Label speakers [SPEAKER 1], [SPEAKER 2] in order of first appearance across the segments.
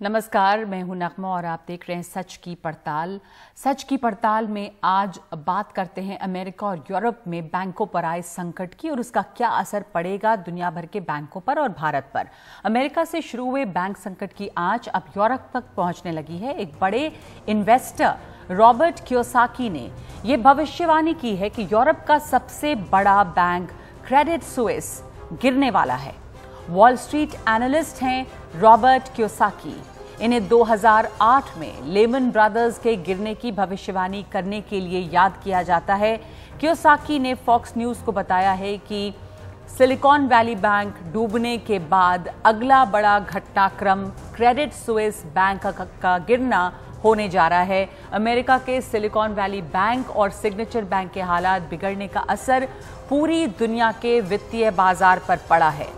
[SPEAKER 1] नमस्कार, मैं हूँ नगमा और आप देख रहे हैं सच की पड़ताल। सच की पड़ताल में आज बात करते हैं अमेरिका और यूरोप में बैंकों पर आए संकट की और उसका क्या असर पड़ेगा दुनिया भर के बैंकों पर और भारत पर। अमेरिका से शुरू हुए बैंक संकट की आँच अब यूरोप तक पहुँचने लगी है। एक बड़े इन्वेस्टर रॉबर्ट क्योसाकी ने यह भविष्यवाणी की है कि यूरोप का सबसे बड़ा बैंक क्रेडिट सुइस गिरने वाला है। वॉल स्ट्रीट एनालिस्ट हैं रॉबर्ट क्योसाकी। इन्हें 2008 में लेमन ब्रदर्स के गिरने की भविष्यवाणी करने के लिए याद किया जाता है। क्योसाकी ने फॉक्स न्यूज़ को बताया है कि सिलिकॉन वैली बैंक डूबने के बाद अगला बड़ा घटनाक्रम क्रेडिट सुइस बैंक का गिरना होने जा रहा है। अमेरिका के सिलिकॉन वैली बैंक और सिग्नेचर बैंक के हालात बिगड़ने का असर पूरी दुनिया के वित्तीय बाज़ार पर पड़ा है।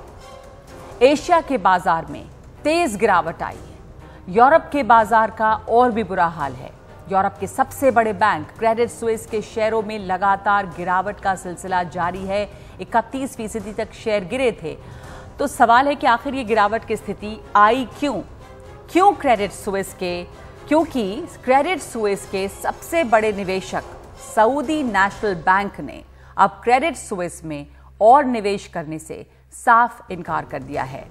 [SPEAKER 1] एशिया के बाज़ार में तेज गिरावट आई। यूरोप के बाज़ार का और भी बुरा हाल है। यूरोप के सबसे बड़े बैंक क्रेडिट स्विस के शेयरों में लगातार गिरावट का सिलसिला जारी है। इकतीस फ़ीसदी तक शेयर गिरे थे। तो सवाल है कि आखिर ये गिरावट की स्थिति आई क्यों? क्यों क्रेडिट स्विस के, क्योंकि क्रेडिट स्विस के सबसे बड़े निवेशक सऊदी नेशनल बैंक ने अब क्रेडिट स्विस में और निवेश करने से साफ़ इनकार कर दिया है।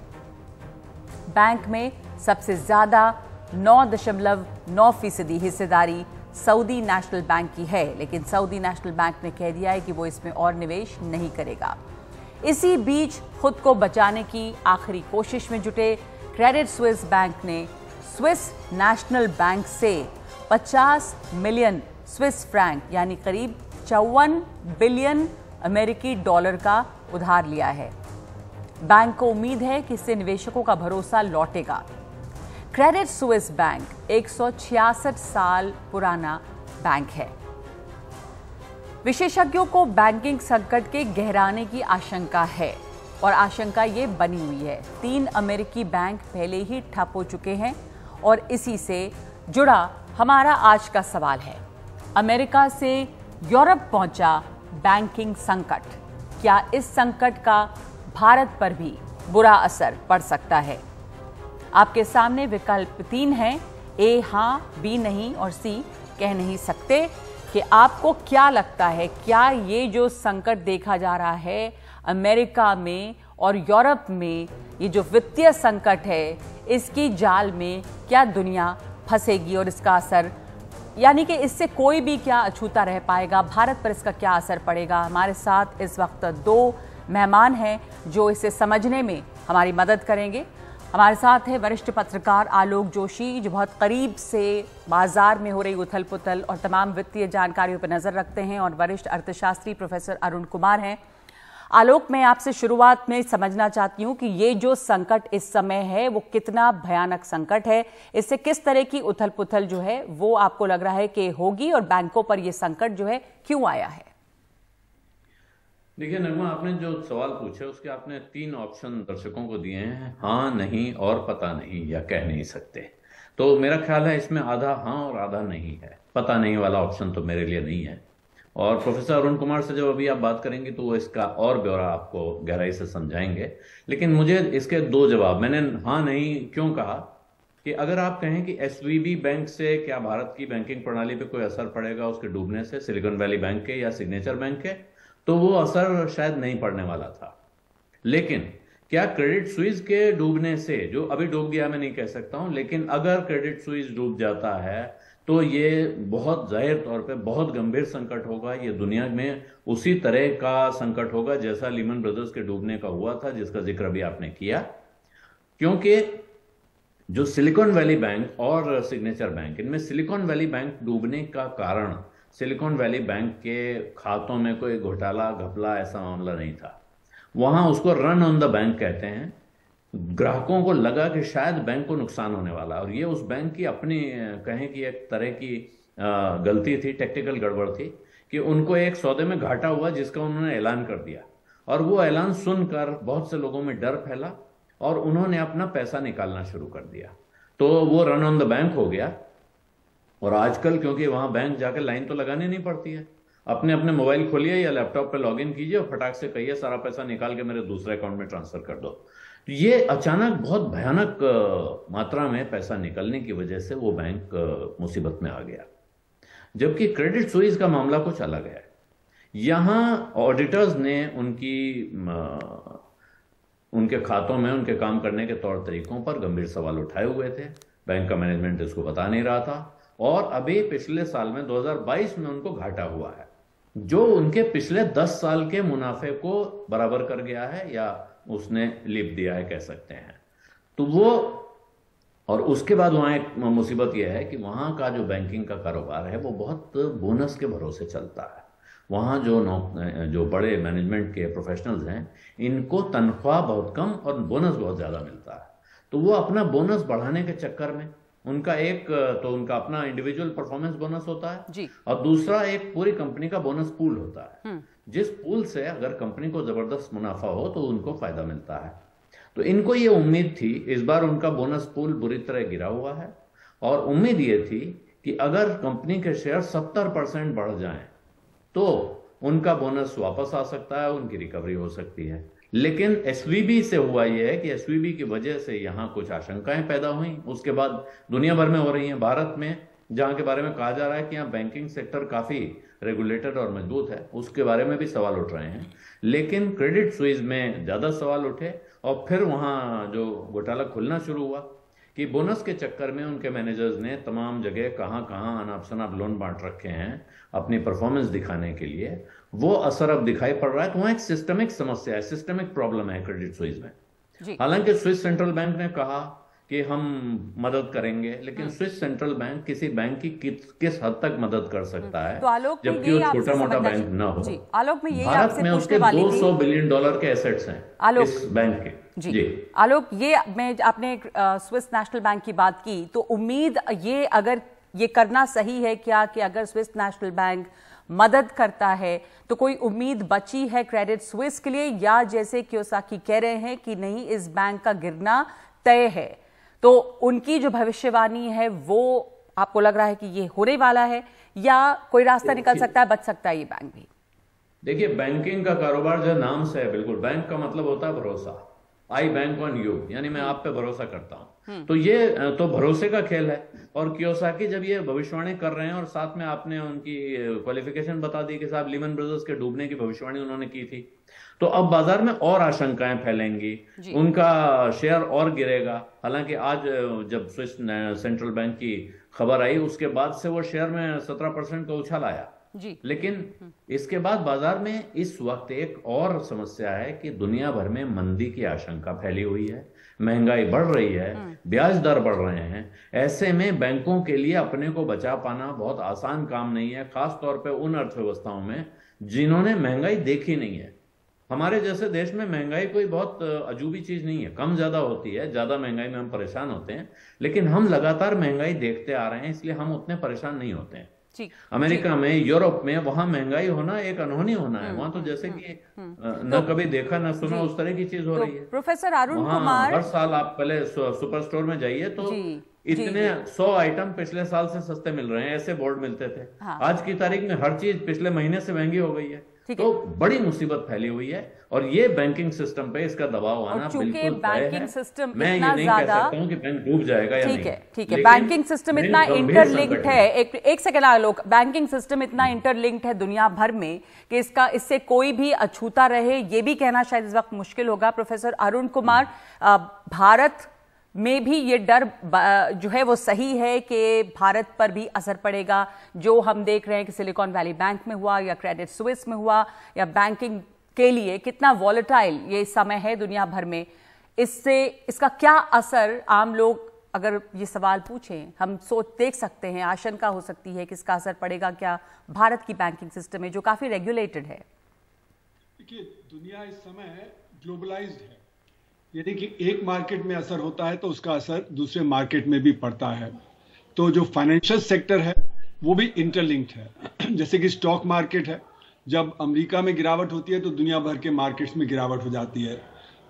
[SPEAKER 1] बैंक में सबसे ज़्यादा नौ दशमलव नौ फ़ीसदी हिस्सेदारी सऊदी नेशनल बैंक की है, लेकिन सऊदी नेशनल बैंक ने कह दिया है कि वो इसमें और निवेश नहीं करेगा। इसी बीच खुद को बचाने की आखिरी कोशिश में जुटे क्रेडिट स्विस बैंक ने स्विस नेशनल बैंक से 50 मिलियन स्विस फ्रैंक, यानी करीब चौवन बिलियन अमेरिकी डॉलर का उधार लिया है। बैंक को उम्मीद है कि इससे निवेशकों का भरोसा लौटेगा। क्रेडिट स्विस बैंक एक सौ छियासठ साल पुराना बैंक है। विशेषज्ञों को बैंकिंग संकट के गहराने की आशंका है और आशंका ये बनी हुई है, तीन अमेरिकी बैंक पहले ही ठप हो चुके हैं और इसी से जुड़ा हमारा आज का सवाल है। अमेरिका से यूरोप पहुँचा बैंकिंग संकट। क्या इस संकट का भारत पर भी बुरा असर पड़ सकता है? आपके सामने विकल्प तीन हैं। ए हाँ बी, नहीं और सी, कह नहीं सकते कि आपको क्या लगता है, क्या ये जो संकट देखा जा रहा है अमेरिका में और यूरोप में, ये जो वित्तीय संकट है, इसकी जाल में क्या दुनिया फंसेगी और इसका असर, यानी कि इससे कोई भी क्या अछूता रह पाएगा, भारत पर इसका क्या असर पड़ेगा? हमारे साथ इस वक्त दो मेहमान हैं जो इसे समझने में हमारी मदद करेंगे। हमारे साथ है वरिष्ठ पत्रकार आलोक जोशी, जो बहुत करीब से बाज़ार में हो रही उथल पुथल और तमाम वित्तीय जानकारियों पर नज़र रखते हैं और वरिष्ठ अर्थशास्त्री प्रोफेसर अरुण कुमार हैं। आलोक, मैं आपसे शुरुआत में समझना चाहती हूँ कि ये जो संकट इस समय है, वो कितना भयानक संकट है। इससे किस तरह की उथल पुथल जो है, वो आपको लग रहा है कि होगी और बैंकों पर यह संकट जो है क्यों आया है?
[SPEAKER 2] देखिए, नगमा, आपने जो सवाल पूछे, उसके आपने तीन ऑप्शन दर्शकों को दिए हैं हाँ नहीं, और पता नहीं, या कह नहीं सकते। तो मेरा ख्याल है, इसमें आधा हाँ और आधा नहीं है। पता नहीं वाला ऑप्शन तो मेरे लिए नहीं है। और प्रोफेसर अरुण कुमार से जब अभी आप बात करेंगे तो वो इसका और ब्यौरा आपको गहराई से समझाएँगे। लेकिन मुझे इसके दो जवाब, मैंने हाँ नहीं, क्यों कहा कि अगर आप कहें कि एस बैंक से क्या भारत की बैंकिंग प्रणाली पे कोई असर पड़ेगा उसके डूबने से सिलिकॉन वैली बैंक के या सिग्नेचर बैंक के तो वो असर शायद नहीं पड़ने वाला था। लेकिन क्या क्रेडिट स्विस के डूबने से, जो अभी डूब गया मैं नहीं कह सकता हूँ, लेकिन अगर क्रेडिट स्विस डूब जाता है तो ये बहुत ज़ाहिर तौर पे बहुत गंभीर संकट होगा। ये दुनिया में उसी तरह का संकट होगा जैसा लीमन ब्रदर्स के डूबने का हुआ था, जिसका ज़िक्र अभी आपने किया। क्योंकि जो सिलिकॉन वैली बैंक और सिग्नेचर बैंक इनमें सिलिकॉन वैली बैंक डूबने का कारण सिलिकॉन वैली बैंक के खातों में कोई घोटाला, घपला ऐसा मामला नहीं था। वहाँ उसको रन ऑन द बैंक कहते हैं। ग्राहकों को लगा कि शायद बैंक को नुकसान होने वाला और ये उस बैंक की अपनी, कहें कि एक तरह की गलती थी टेक्निकल गड़बड़ थी, कि उनको एक सौदे में घाटा हुआ जिसका उन्होंने ऐलान कर दिया। और वो ऐलान सुनकर बहुत से लोगों में डर फैला और उन्होंने अपना पैसा निकालना शुरू कर दिया। तो वो रन ऑन द बैंक हो गया। और आजकल क्योंकि वहाँ बैंक जाकर लाइन तो लगानी नहीं पड़ती है। अपने अपने मोबाइल खोलिए या लैपटॉप पे लॉगिन कीजिए और फटाक से कहिए, सारा पैसा निकाल के मेरे दूसरे अकाउंट में ट्रांसफ़र कर दो। तो ये अचानक बहुत भयानक मात्रा में पैसा निकलने की वजह से वो बैंक मुसीबत में आ गया। जबकि क्रेडिट स्विस का मामला कुछ अलग है। यहाँ ऑडिटर्स ने उनकी उनके खातों में उनके काम करने के तौर तरीकों पर गंभीर सवाल उठाए हुए थे। बैंक का मैनेजमेंट इसको बता नहीं रहा था। और अभी पिछले साल में 2022 में उनको घाटा हुआ है, जो उनके पिछले 10 साल के मुनाफे को बराबर कर गया है या उसने लिप दिया है कह सकते हैं। तो वो, और उसके बाद वहाँ एक मुसीबत यह है कि वहाँ का जो बैंकिंग का कारोबार है, वो बहुत बोनस के भरोसे चलता है। वहाँ जो नौ, जो बड़े मैनेजमेंट के प्रोफेशनल्स हैं, इनको तनख्वाह बहुत कम और बोनस बहुत ज़्यादा मिलता है। तो वो अपना बोनस बढ़ाने के चक्कर में उनका एक तो उनका अपना इंडिविजुअल परफॉर्मेंस बोनस होता है।
[SPEAKER 1] जी।
[SPEAKER 2] और दूसरा एक पूरी कंपनी का बोनस पूल होता है।
[SPEAKER 1] हम्म।
[SPEAKER 2] जिस पूल से अगर कंपनी को ज़बरदस्त मुनाफा हो तो उनको फ़ायदा मिलता है। तो इनको ये उम्मीद थी इस बार उनका बोनस पूल बुरी तरह गिरा हुआ है। और उम्मीद ये थी कि अगर कंपनी के शेयर सत्तर परसेंट बढ़ जाए तो उनका बोनस वापस आ सकता है उनकी रिकवरी हो सकती है। लेकिन एसवीबी से हुआ यह है कि एसवीबी की वजह से यहाँ कुछ आशंकाएँ पैदा हुई। उसके बाद दुनिया भर में हो रही हैं। भारत में, जहाँ के बारे में कहा जा रहा है कि यहाँ बैंकिंग सेक्टर काफ़ी रेगुलेटेड और मज़बूत है। उसके बारे में भी सवाल उठ रहे हैं। लेकिन क्रेडिट स्विज में ज़्यादा सवाल उठे और फिर वहाँ जो घोटाला खुलना शुरू हुआ कि बोनस के चक्कर में उनके मैनेजर्स ने तमाम जगह कहाँ कहाँ अनाप शनाप लोन बांट रखे हैं अपनी परफॉर्मेंस दिखाने के लिए। वो असर अब दिखाई पड़ रहा है तो वहाँ एक सिस्टमिक समस्या है सिस्टमिक प्रॉब्लम है क्रेडिट स्विस में। हालाँकि स्विस सेंट्रल बैंक ने कहा कि हम मदद करेंगे लेकिन। स्विस सेंट्रल बैंक किसी बैंक की किस, किस हद तक मदद कर सकता हम्म। है तो आलोक जबकि वो छोटा मोटा बैंक ना हो।
[SPEAKER 1] आलोक में यही
[SPEAKER 2] भारत में उसके 200 बिलियन डॉलर के एसेट्स हैं आलोक। इस बैंक के।
[SPEAKER 1] जी, जी। आलोक ये मैं आपने स्विस नेशनल बैंक की बात की तो उम्मीद ये अगर ये करना सही है क्या कि अगर स्विस नेशनल बैंक मदद करता है। तो कोई उम्मीद बची है क्रेडिट स्विस के लिए या जैसे क्योसाकी कह रहे हैं कि नहीं इस बैंक का गिरना तय है। तो उनकी जो भविष्यवाणी है वो आपको लग रहा है कि ये होने वाला है या कोई रास्ता निकल सकता है बच सकता है ये बैंक भी?
[SPEAKER 2] देखिए बैंकिंग का कारोबार जो नाम से है बिल्कुल। बैंक का मतलब होता है भरोसा। आई बैंक ऑन यू यानी मैं आप पे भरोसा करता हूँ। तो ये तो भरोसे का खेल है। और कियोसाकी जब ये भविष्यवाणी कर रहे हैं और साथ में आपने उनकी क्वालिफिकेशन बता दी कि साहब लिमन ब्रदर्स के डूबने की भविष्यवाणी उन्होंने की थी तो अब बाज़ार में और आशंकाएँ फैलेंगी। उनका शेयर और गिरेगा। हालाँकि आज जब स्विस सेंट्रल बैंक की खबर आई उसके बाद से वो शेयर में सत्रह परसेंट का उछाल आया।
[SPEAKER 1] जी।
[SPEAKER 2] लेकिन इसके बाद बाज़ार में इस वक्त एक और समस्या है कि दुनिया भर में मंदी की आशंका फैली हुई है महँगाई बढ़ रही है हम्म। ब्याज दर बढ़ रहे हैं। ऐसे में बैंकों के लिए अपने को बचा पाना बहुत आसान काम नहीं है खास तौर पे उन अर्थव्यवस्थाओं में जिन्होंने महँगाई देखी नहीं है। हमारे जैसे देश में महँगाई कोई बहुत अजूबी चीज़ नहीं है। कम ज़्यादा होती है, ज़्यादा महँगाई में हम परेशान होते हैं, लेकिन हम लगातार महँगाई देखते आ रहे हैं, इसलिए हम उतने परेशान नहीं होते हैं। अमेरिका में यूरोप में वहाँ महँगाई होना एक अनहोनी होना है। हम्म, वहाँ तो हम्म, जैसे कि हम्म, न तो, कभी देखा न सुना उस तरह की चीज़ हो रही है।
[SPEAKER 1] प्रोफेसर अरुण कुमार
[SPEAKER 2] हर साल आप पहले सुपर स्टोर में जाइए तो इतने सौ आइटम पिछले साल से सस्ते मिल रहे हैं ऐसे बोर्ड मिलते थे। हाँ। आज की तारीख में हर चीज़ पिछले महीने से महँगी हो गई है। तो बड़ी मुसीबत फैली हुई है और ये बैंकिंग सिस्टम पे इसका दबाव आना बिल्कुल बैंकिंग सिस्टम मैं ये नहीं कह सकता हूँ कि बैंक डूब जाएगा या
[SPEAKER 1] ठीक है ठीक है। बैंकिंग सिस्टम इतना इंटरलिंक्ड है। एक एक सेकंड लोग। बैंकिंग सिस्टम इतना इंटरलिंक्ड है दुनिया भर में कि इसका इससे कोई भी अछूता रहे ये भी कहना शायद इस वक्त मुश्किल होगा। प्रोफेसर अरुण कुमार भारत में भी ये डर जो है वो सही है कि भारत पर भी असर पड़ेगा। जो हम देख रहे हैं कि सिलिकॉन वैली बैंक में हुआ या क्रेडिट स्विस में हुआ या बैंकिंग के लिए कितना वॉलेटाइल ये समय है दुनिया भर में। इससे, इसका क्या असर आम लोग अगर ये सवाल पूछें, हम सोच, देख सकते हैं, आशंका हो सकती है कि इसका असर पड़ेगा क्या भारत की बैंकिंग सिस्टम में, जो काफ़ी रेगुलेटेड है।
[SPEAKER 3] देखिए, दुनिया इस समय ग्लोबलाइज्ड है। यानी कि एक मार्केट में असर होता है तो उसका असर दूसरे मार्केट में भी पड़ता है। तो जो फाइनेंशियल सेक्टर है, वो भी इंटरलिंक्ड है। जैसे कि स्टॉक मार्केट है, जब अमेरिका में गिरावट होती है तो दुनिया भर के मार्केट्स में गिरावट हो जाती है।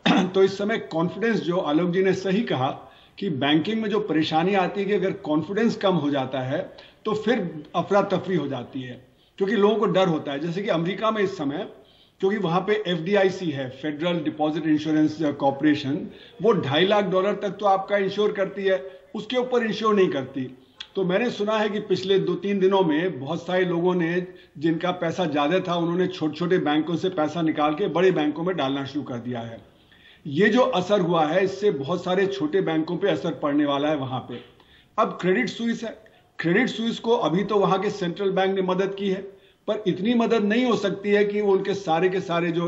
[SPEAKER 3] तो इस समय कॉन्फिडेंस जो आलोक जी ने सही कहा कि बैंकिंग में जो परेशानी आती है कि अगर कॉन्फिडेंस कम हो जाता है तो फिर अफरा तफरी हो जाती है, क्योंकि लोगों को डर होता है। जैसे कि अमेरिका में इस समय क्योंकि वहाँ पे एफ़ है फेडरल डिपॉजिट इंश्योरेंस कॉरपोरेशन वो ढाई लाख डॉलर तक तो आपका इंश्योर करती है, उसके ऊपर इंश्योर नहीं करती। तो मैंने सुना है कि पिछले दो तीन दिनों में बहुत सारे लोगों ने, जिनका पैसा ज़्यादा था, उन्होंने छोटे छोटे बैंकों से पैसा निकाल के बड़े बैंकों में डालना शुरू कर दिया है। ये जो असर हुआ है, इससे बहुत सारे छोटे बैंकों पे असर पड़ने वाला है वहाँ पे। अब क्रेडिट सुइस है। क्रेडिट सुइस को अभी तो वहाँ के सेंट्रल बैंक ने मदद की है। पर इतनी मदद नहीं हो सकती है कि उनके सारे के सारे जो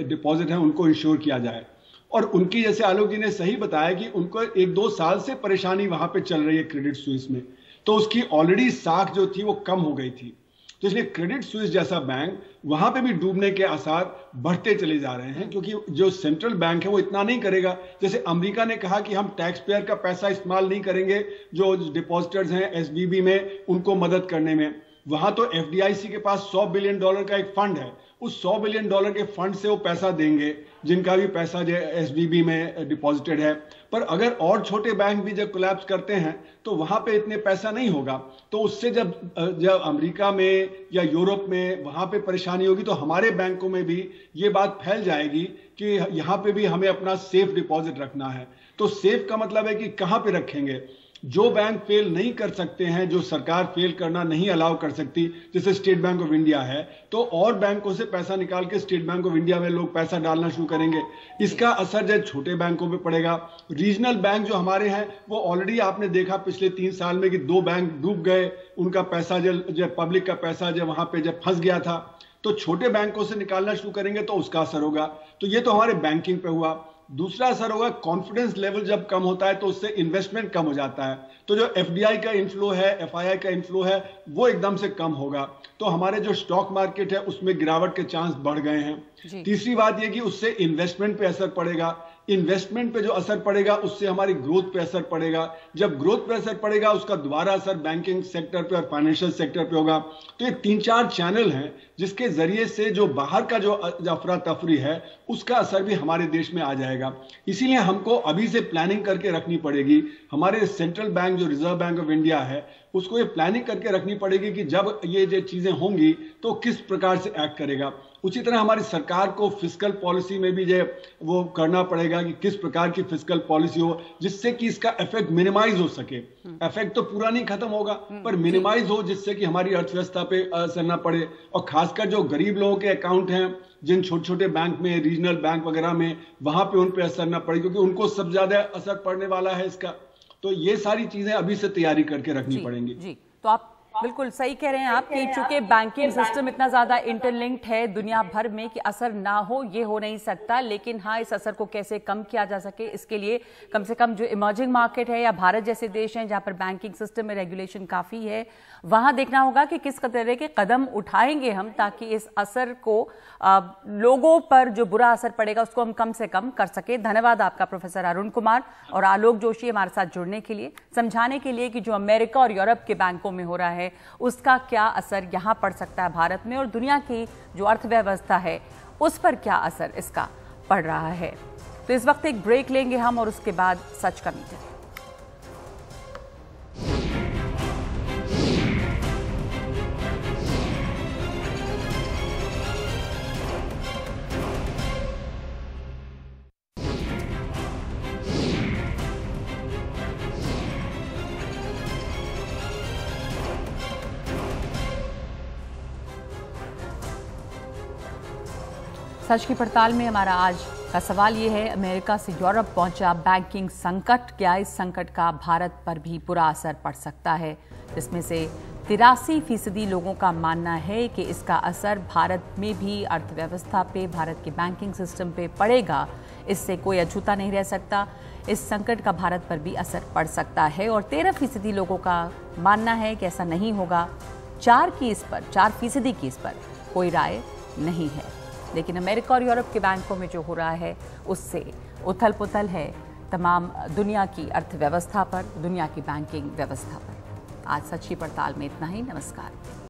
[SPEAKER 3] डिपॉजिट हैं, उनको इंश्योर किया जाए। और उनकी जैसे आलोक जी ने सही बताया कि उनको एक दो साल से परेशानी वहाँ पे चल रही है क्रेडिट स्विस में। तो उसकी ऑलरेडी साख जो थी, वो कम हो गई थी। तो इसलिए क्रेडिट स्विस जैसा बैंक वहाँ पे भी डूबने के आसार बढ़ते चले जा रहे हैं, क्योंकि जो सेंट्रल बैंक है, वो इतना नहीं करेगा। जैसे अमेरिका ने कहा कि हम टैक्स पेयर का पैसा इस्तेमाल नहीं करेंगे, जो डिपॉजिटर्स हैं एसबीबी में, उनको मदद करने में। वहाँ तो एफडीआईसी के पास 100 बिलियन डॉलर का एक फंड है। उस 100 बिलियन डॉलर के फंड से वो पैसा देंगे, जिनका भी पैसा जो एस में डिपॉजिटेड है। पर अगर और छोटे बैंक भी जब कोलैप्स करते हैं तो वहाँ पे इतने पैसा नहीं होगा। तो उससे जब जब अमेरिका में या यूरोप में वहाँ पे परेशानी होगी तो हमारे बैंकों में भी ये बात फैल जाएगी कि यहाँ पे भी हमें अपना सेफ़ डिपॉजिट रखना है। तो सेफ़ का मतलब है कि कहाँ पे रखेंगे? जो बैंक फेल नहीं कर सकते हैं, जो सरकार फेल करना नहीं अलाउ कर सकती, जैसे स्टेट बैंक ऑफ़ इंडिया है तो और बैंकों से पैसा निकाल के स्टेट बैंक ऑफ़ इंडिया में लोग पैसा डालना शुरू करेंगे। इसका असर जो छोटे बैंकों पे पड़ेगा। रीजनल बैंक जो हमारे हैं, वो ऑलरेडी आपने देखा पिछले तीन साल में कि दो बैंक डूब गए। उनका पैसा जब पब्लिक का पैसा जब वहाँ पे जब फंस गया था तो छोटे बैंकों से निकालना शुरू करेंगे तो उसका असर होगा। तो ये तो हमारे बैंकिंग पे हुआ। दूसरा असर होगा कॉन्फिडेंस लेवल जब कम होता है तो उससे इन्वेस्टमेंट कम हो जाता है। तो जो एफडीआई का इनफ्लो है एफआईआई का इनफ्लो है वो एकदम से कम होगा। तो हमारे जो स्टॉक मार्केट है उसमें गिरावट के चांस बढ़ गए हैं। तीसरी बात यह कि उससे इन्वेस्टमेंट पे असर पड़ेगा। इन्वेस्टमेंट पे जो असर पड़ेगा, उससे हमारी ग्रोथ पे असर पड़ेगा। जब ग्रोथ पे असर पड़ेगा, उसका दोबारा असर बैंकिंग सेक्टर पे और फाइनेंशियल सेक्टर पे होगा। तो ये तीन चार चैनल हैं, जिसके ज़रिए से जो बाहर का जो अफरा तफरी है, उसका असर भी हमारे देश में आ जाएगा। इसीलिए हमको अभी से प्लानिंग करके रखनी पड़ेगी। हमारे सेंट्रल बैंक जो रिज़र्व बैंक ऑफ़ इंडिया है उसको ये प्लानिंग करके रखनी पड़ेगी कि जब ये जो चीज़ें होंगी तो किस प्रकार से एक्ट करेगा। उसी तरह हमारी सरकार को फ़िज़िकल पॉलिसी में भी जो वो करना पड़ेगा कि किस प्रकार की फ़िज़िकल पॉलिसी हो जिससे कि इसका इफ़ेक्ट मिनिमाइज हो सके। Effect hmm. तो पूरा नहीं खत्म होगा हम्म, पर मिनिमाइज हो जिससे कि हमारी अर्थव्यवस्था पे असर ना पड़े। और खासकर जो गरीब लोगों के अकाउंट हैं जिन छोटे छोटे बैंक में रीजनल बैंक वगैरह में वहाँ पे उन पर असर ना पड़े क्योंकि उनको सबसे ज़्यादा असर पड़ने वाला है इसका। तो ये सारी चीज़ें अभी से तैयारी करके रखनी पड़ेंगी।
[SPEAKER 1] जी। तो आप बिल्कुल सही कह रहे हैं आप कि चूँकि बैंकिंग सिस्टम इतना ज़्यादा इंटरलिंक्ड है दुनिया भर में कि असर ना हो ये हो नहीं सकता। लेकिन हाँ इस असर को कैसे कम किया जा सके इसके लिए कम से कम जो इमर्जिंग मार्केट है या भारत जैसे देश हैं जहाँ पर बैंकिंग सिस्टम में रेगुलेशन काफ़ी है वहाँ देखना होगा कि किस तरह के कदम उठाएँगे हम ताकि इस असर को आ, लोगों पर जो बुरा असर पड़ेगा उसको हम कम से कम कर सके। धन्यवाद आपका प्रोफेसर अरुण कुमार और आलोक जोशी हमारे साथ जुड़ने के लिए। समझाने के लिए कि जो अमेरिका और यूरोप के बैंकों में हो रहा है उसका क्या असर यहाँ पड़ सकता है भारत में और दुनिया की जो अर्थव्यवस्था है, उस पर क्या असर इसका पड़ रहा है? तो इस वक्त एक ब्रेक लेंगे हम और उसके बाद सच का मीटर सच की पड़ताल में हमारा आज का सवाल ये है, अमेरिका से यूरोप पहुँचा बैंकिंग संकट, क्या इस संकट का भारत पर भी बुरा असर पड़ सकता है? जिसमें से तिरासी फ़ीसदी लोगों का मानना है कि इसका असर भारत में भी अर्थव्यवस्था पे, भारत के बैंकिंग सिस्टम पे पड़ेगा। इससे कोई अछूता नहीं रह सकता। इस संकट का भारत पर भी असर पड़ सकता है और तेरह फ़ीसदी लोगों का मानना है कि ऐसा नहीं होगा। चार की इस पर, चार फ़ीसदी की इस पर कोई राय नहीं है। लेकिन अमेरिका और यूरोप के बैंकों में जो हो रहा है, उससे उथल पुथल है तमाम दुनिया की अर्थव्यवस्था पर, दुनिया की बैंकिंग व्यवस्था पर। आज सच्ची पड़ताल में इतना ही, नमस्कार।